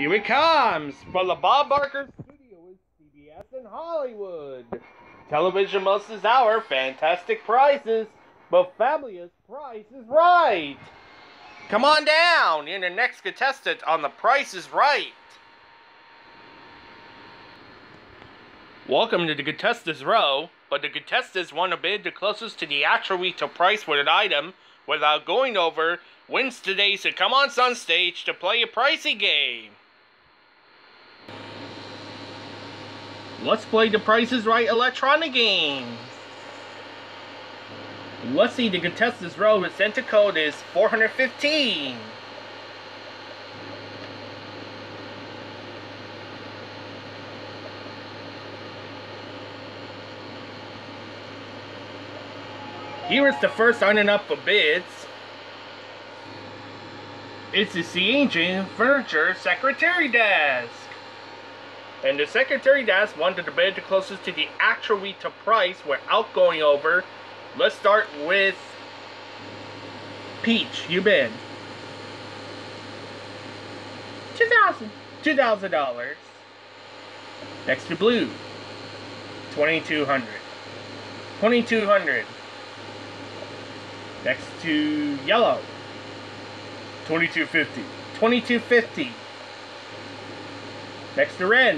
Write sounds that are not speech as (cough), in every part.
Here it comes from the Bob Barker Studio in CBS in Hollywood. Television most is our fantastic prizes, but fabulous price is right. Come on down, you're the next contestant on The Price is Right. Welcome to the contestants row, but the contestants want to bid the closest to the actual retail price for an item without going over wins today to come on stage to play a pricey game. Let's play the Price is Right electronic game. Let's see, the contestants row with center code is 415. Here is the first signing up for bids. It's the C Engine Furniture Secretary Desk. And the Secretary Desk wanted to bid the closest to the actual retail price without going over. Let's start with Peach. You bid. Two thousand. Two thousand dollars. Next to Blue. Twenty-two hundred. Twenty-two hundred. Next to Yellow. 2250. 2250. Next to Red.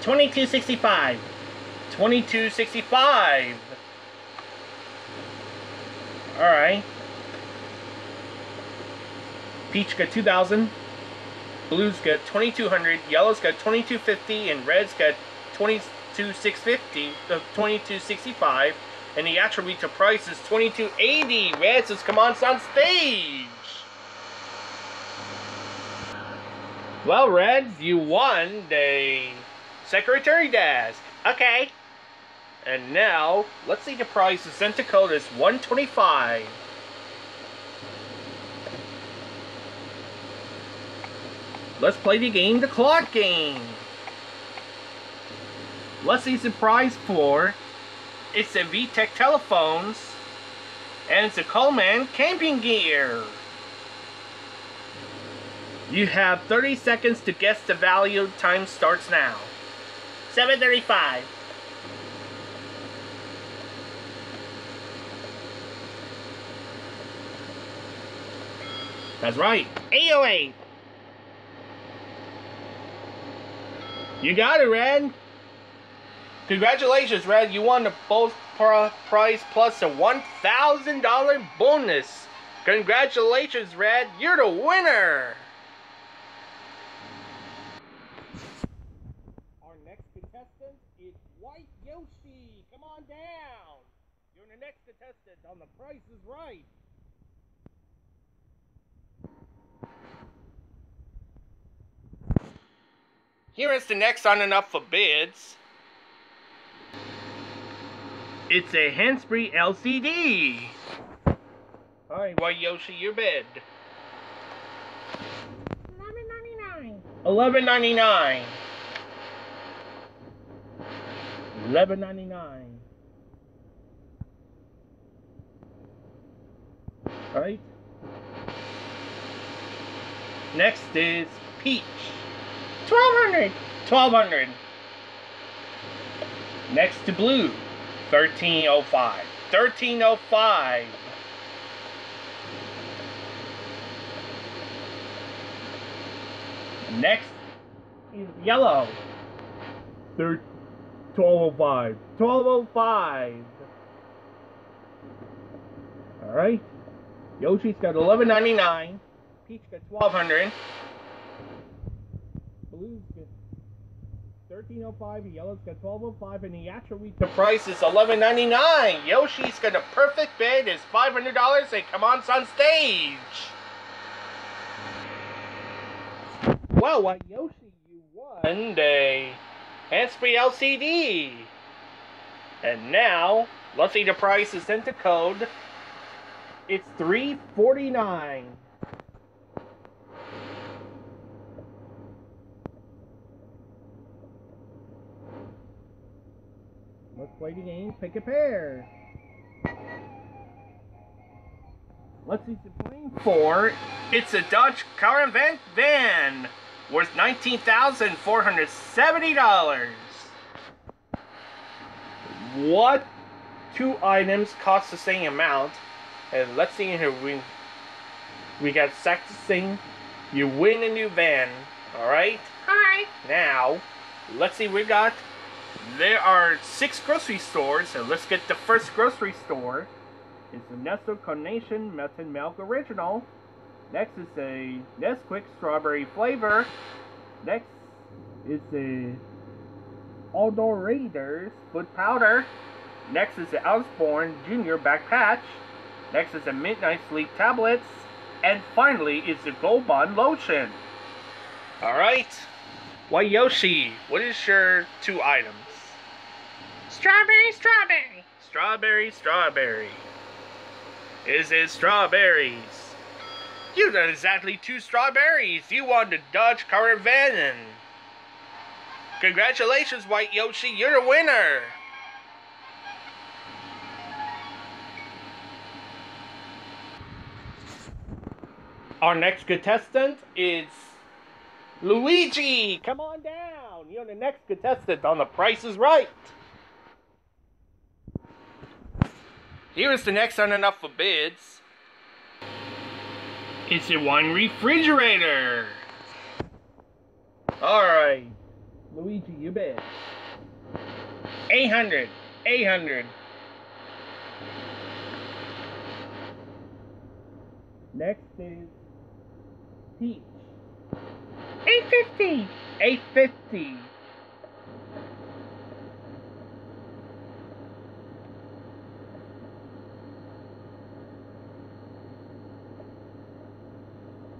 2265. 2265. Alright. Peach got 2000. Blue's got 2200. Yellow's got 2250. And Red's got 22650. Uh, 2265. And the actual retail price is 2280. Red says, come on, on stage. Well, Red, you won the secretary desk. Okay. And now, let's see the price. The center code is 125. Let's play the game, the clock game. Let's see the price for. It's a VTech telephones. And it's a Coleman camping gear. You have 30 seconds to guess the value. Time starts now. 735. That's right. 808. You got it, Red. Congratulations, Red. You won the both prize plus a $1,000 bonus. Congratulations, Red. You're the winner. Our next contestant is White Yoshi. Come on down. You're the next contestant on The Price is Right. Here is the next signing up for bids. It's a hands-free LCD. Alright, White Yoshi, your bid. Eleven ninety nine. Eleven ninety nine. Eleven ninety nine. Right. Next is Peach. Twelve hundred. Twelve hundred. Next to Blue. Thirteen oh five. Thirteen oh five. Next is Yellow. Third. 1205. 1205. Alright. Yoshi's got 1199. Peach got 1200. Blue's got 1305. Yellow's got 1205. And the actual retail price is 1199. Yoshi's got a perfect bid. Is $500. And come on, on stage. Well, what Yoshi, you won a hands-free LCD. And now, let's see the price is sent to code. It's three forty nine. Let's play the game. Pick a pair. Let's see the plane for. It's a Dodge Caravan van. worth $19,470. What two items cost the same amount? And let's see in here. We, we got Saxing. You win a new van. Alright? Hi. Now, let's see. We got. There are six grocery stores. So let's get the first grocery store. It's the Nestle Carnation Malted Milk Original. Next is a Nesquik Strawberry Flavor. Next is the Odor-Eaters Foot Powder. Next is the Osborne Junior Back Patch. Next is the Midnight Sleep Tablets. And finally is the Gold Bond Lotion. Alright. Why Yoshi, what is your two items? Strawberry, strawberry. Strawberry, strawberry. Is it strawberries? You got exactly two strawberries. You won the Dodge Caravan. Congratulations, White Yoshi. You're the winner. Our next contestant is Luigi. Come on down. You're the next contestant on The Price is Right. Here's the next on Enough for Bids. It's a one refrigerator. Alright. Luigi, you bid. 800. 800. Next is Peach. 850. 850.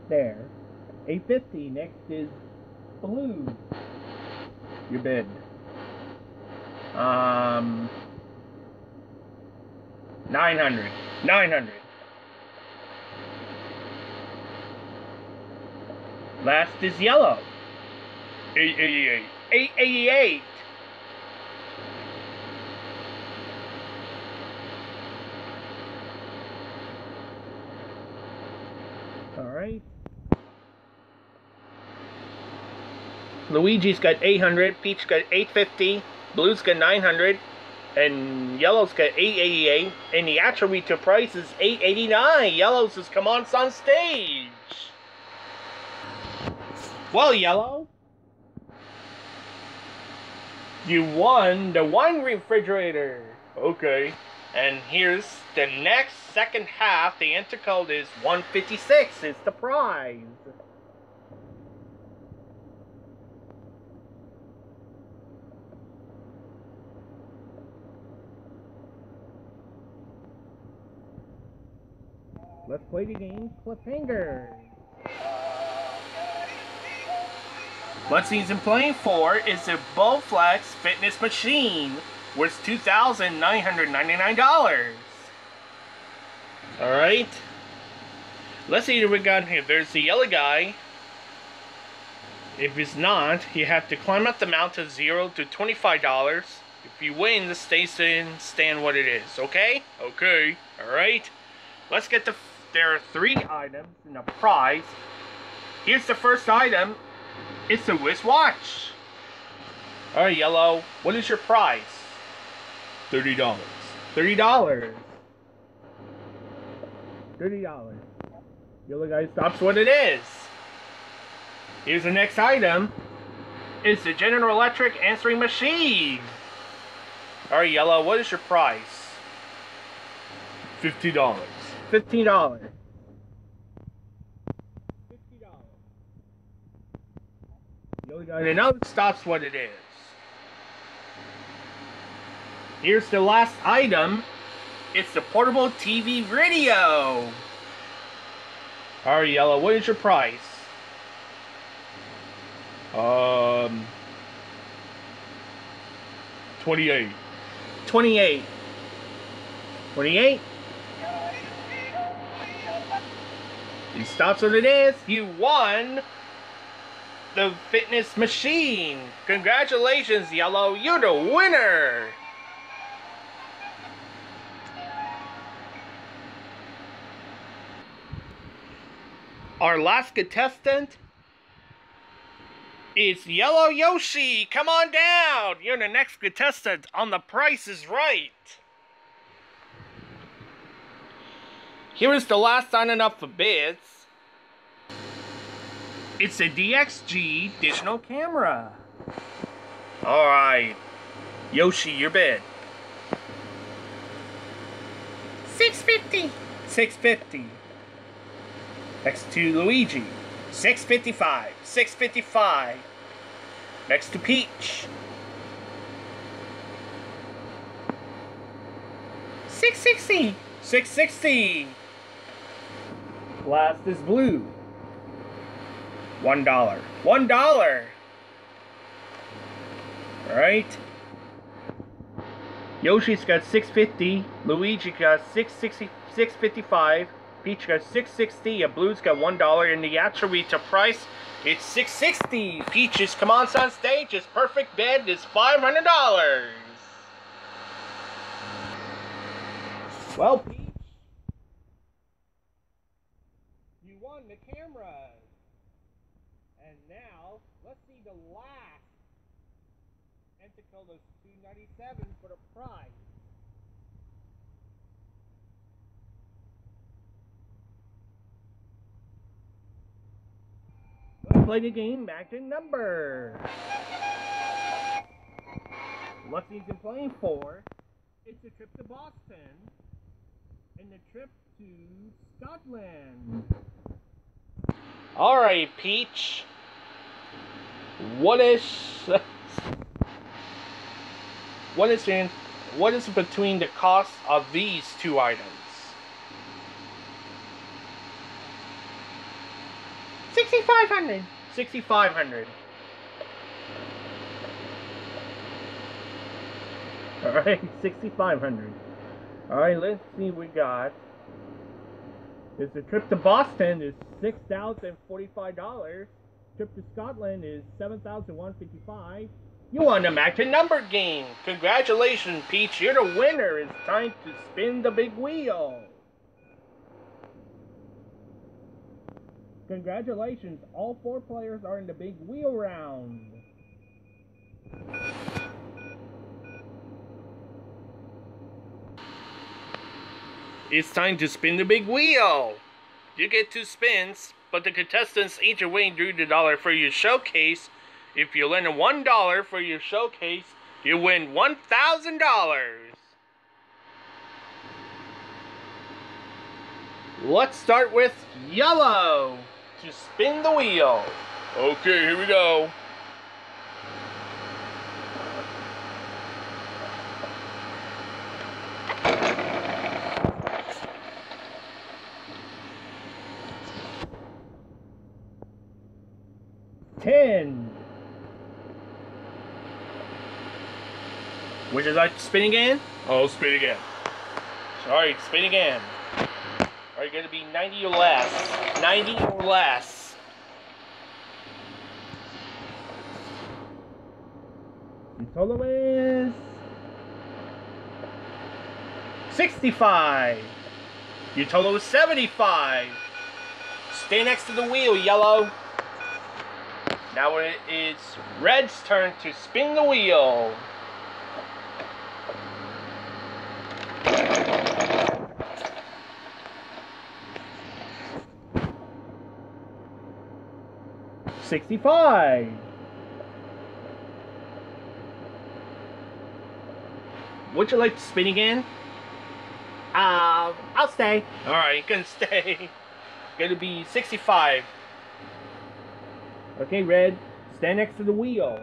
There. 850. Next is blue. Your bid. Um. 900. 900. Last is yellow. 888. 888. Alright. Luigi's got 800, Peach got 850, Blue's got 900, and Yellow's got 888, and the actual retail price is 889. Yellow's has come on on stage. Well, Yellow, you won the wine refrigerator. Okay. And here's the next second half. The intercode is 156. It's the prize. Let's play the game Cliffhanger. What season playing for is the Bowflex Fitness Machine, worth two thousand nine hundred ninety-nine dollars. All right. Let's see what we got here. There's the yellow guy. If it's not, you have to climb up the mountain zero to twenty-five dollars. If you win, the station stand what it is. Okay? Okay. All right. Let's get the. There are three items and a prize. Here's the first item. It's a wristwatch. All right, yellow. What is your price? Thirty dollars. Thirty dollars. Thirty dollars. Yellow guy stops what it is. Here's the next item. It's the General Electric answering machine. All right, yellow. What is your price? Fifty dollars. Fifteen dollars. Fifty dollars. And now stops what it is. Here's the last item. It's the portable TV radio. All right, yellow. What is your price? Um, twenty-eight. Twenty-eight. Twenty-eight. He stops what it is. You won the fitness machine. Congratulations, Yellow. You're the winner. Our last contestant is Yellow Yoshi! Come on down! You're the next contestant on The Price is Right! Here is the last signing up for bids. It's a DXG digital camera. Alright. Yoshi, your bid. 650. 650. Next to Luigi. 655. 655. Next to Peach. 660. 660. Last is blue. One dollar. One dollar. Alright. Yoshi's got 650. Luigi got 660, 655. Peach got 660. And Blue's got one dollar. And the actual retail price it's 660. Peaches come on on stage. His perfect bed is $500. Well, Peach, you won the cameras. And now, let's see the last Enticle 297 for the prize. Play the game back to number. What he's been playing for? It's a trip to Boston and a trip to Scotland. Alright, Peach. What is what is in what is between the cost of these two items? 6500. 6500 (laughs) Alright, 6500 Alright, let's see what we got. Is the trip to Boston is $6,045. Trip to Scotland is 7,155. You won the match and number game. Congratulations, Peach. You're the winner. It's time to spin the big wheel. Congratulations, all four players are in the big wheel round. It's time to spin the big wheel. You get two spins, but the contestants each are winning through the dollar for your showcase. If you a one dollar for your showcase, you win one thousand dollars. Let's start with yellow to spin the wheel. Okay, here we go. Ten. Would you like to spin again? Oh, spin again. Sorry, spin again. Are you going to be 90 or less? 90 or less. The total is 65. Your total is 75. Stay next to the wheel, yellow. Now it is red's turn to spin the wheel. Sixty-five. Would you like to spin again? Uh, I'll stay. Alright, (laughs) gonna stay. Gonna be 65. Okay, Red, stand next to the wheel.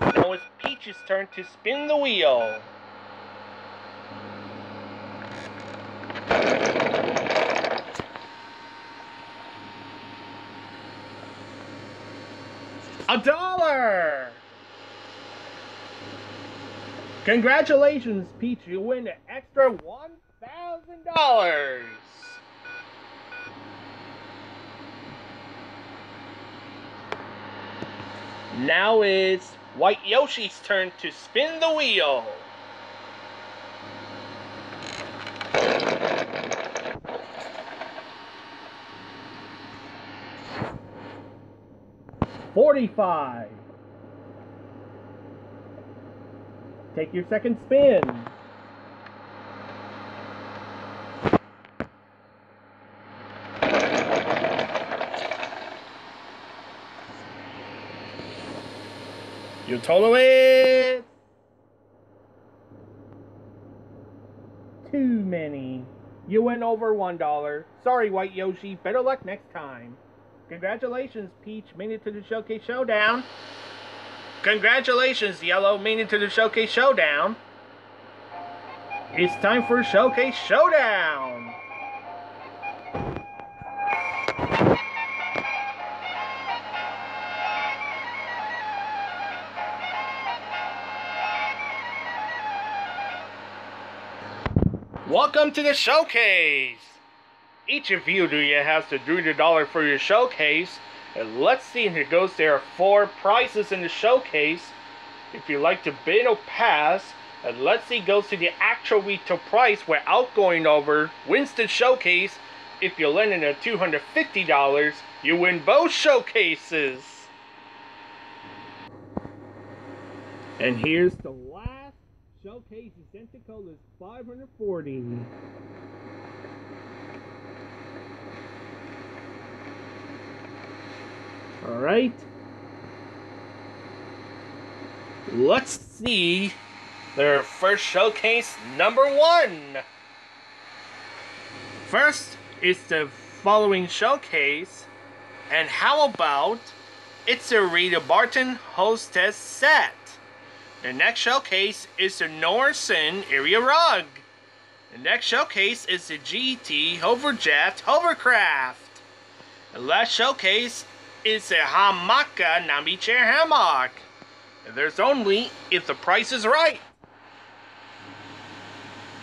Now it's Peach's turn to spin the wheel. A dollar! Congratulations, Peach. You win an extra $1,000. Now it's White Yoshi's turn to spin the wheel. 45. Take your second spin. Total is too many. You went over one dollar. Sorry, White Yoshi. Better luck next time. Congratulations, Peach made it to the Showcase Showdown. Congratulations, Yellow made it to the Showcase Showdown. It's time for Showcase Showdown. Welcome to the showcase! Each of you do you has to do the dollar for your showcase. And let's see if it goes there are four prizes in the showcase. If you like to bid or pass, and let's see goes to the actual retail price without going over, wins the showcase. If you land in at $250, you win both showcases. And here's the last showcase identical is 540. All right. Let's see their first showcase number one. First is the following showcase, and how about it's a Rita Barton hostess set. The next showcase is the Norson area rug. The next showcase is the GT Hoverjet hovercraft. The last showcase is a Hamaka Nami chair hammock. And there's only if the price is right.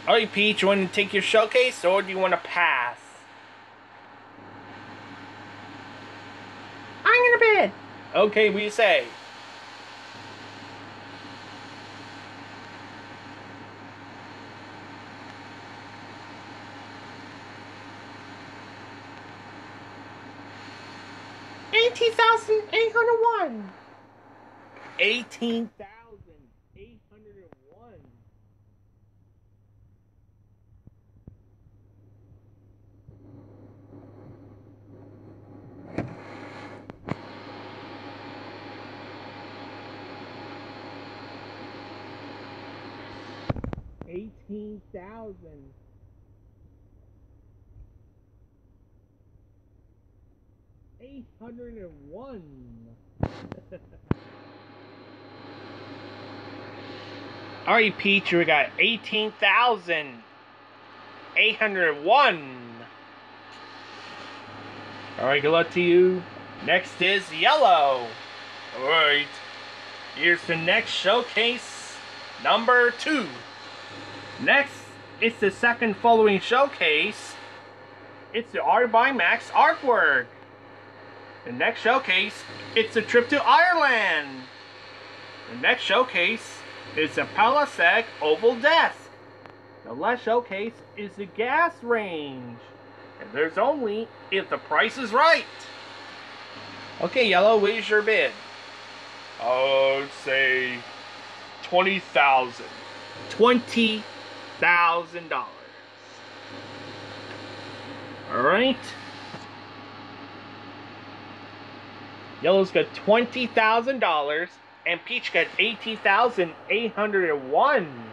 Alright, Peach, you want to take your showcase or do you want to pass? I'm gonna bid. Okay, what do you say? Eighteen thousand eight hundred one. 18,801. Eighteen thousand. Eight hundred and one. Alright, Peach, we got 18,801. Alright, good luck to you. Next is yellow. Alright, here's the next showcase, number two. Next, it's the second following showcase. It's the Art by Max artwork. The next showcase, it's a trip to Ireland. The next showcase is a Palisade oval desk. The last showcase is the gas range. And there's only if the price is right. Okay, Yellow, what is your bid? I would say twenty thousand. Twenty thousand dollars. Alright. Yellow's got twenty thousand dollars and Peach got 18,801.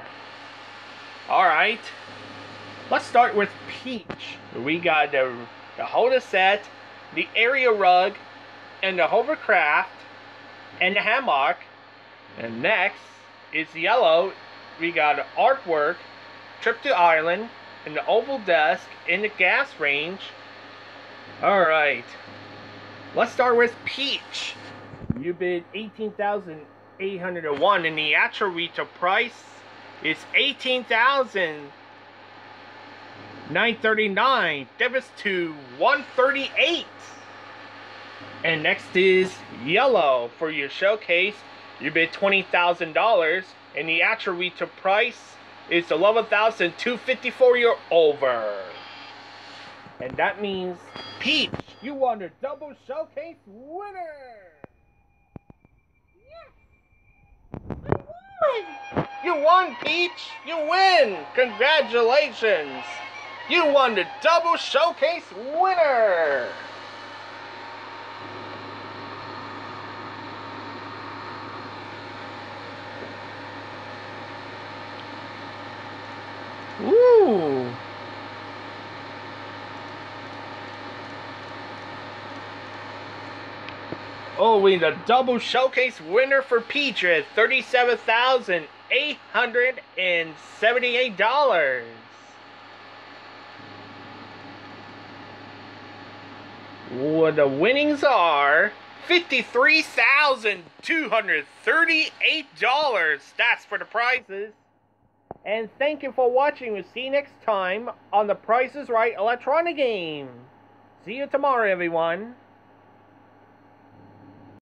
Alright. Let's start with Peach. We got the, the Hoda set, the area rug, and the hovercraft, and the hammock. And next is yellow. We got artwork, trip to Ireland, and the oval desk, in the gas range. Alright. Let's start with Peach. You bid 18801 and the actual retail price is 18939 Debits to 138 And next is yellow for your showcase. You bid $20,000 and the actual retail price is 11254 You're over. And that means Peach, you won the double showcase winner! Yes! I won! You won, Peach! You win! Congratulations! You won the double showcase winner! Oh, we the double showcase winner for Peach at thirty-seven thousand eight hundred and seventy-eight dollars. Well, the winnings are fifty-three thousand two hundred thirty-eight dollars. That's for the prizes. And thank you for watching. We'll see you next time on the Price is Right electronic game. See you tomorrow, everyone.